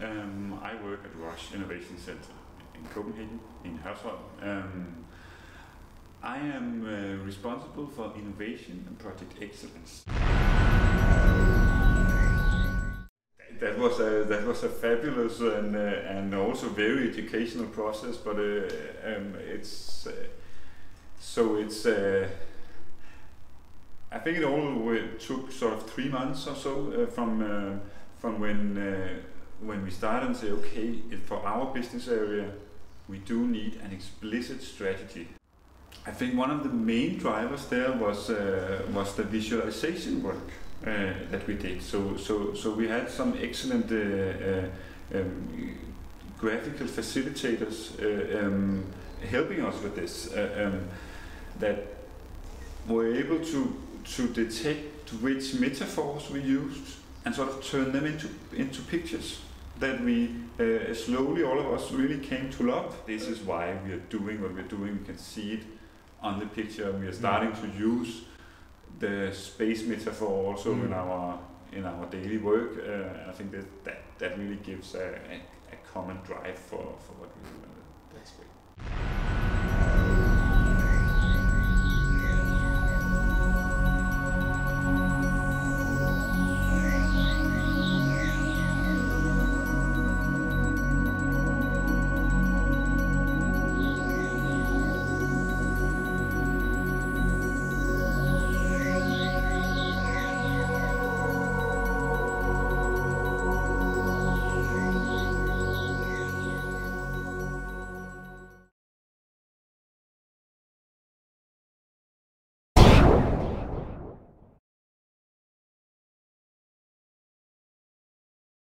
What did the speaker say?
Um, I work at Roche Innovation Center in Copenhagen, in Hørsholm. Um, I am uh, responsible for innovation and project excellence. That was a that was a fabulous and uh, and also very educational process, but uh, um, it's uh, so it's. Uh, I think it all took sort of three months or so uh, from from when when we started and say, okay, for our business area, we do need an explicit strategy. I think one of the main drivers there was uh, was the visualization work uh, that we did. So so so we had some excellent uh, uh um, graphical facilitators uh, um, helping us with this uh, um, that were able to to detect which metaphors we used and sort of turn them into into pictures that we uh, slowly, all of us, really came to love. This is why we are doing what we're doing. We can see it on the picture. We are starting mm. to use the space metaphor also mm. in our in our daily work. Uh, I think that, that that really gives a, a, a common drive for, for what we do. That's great.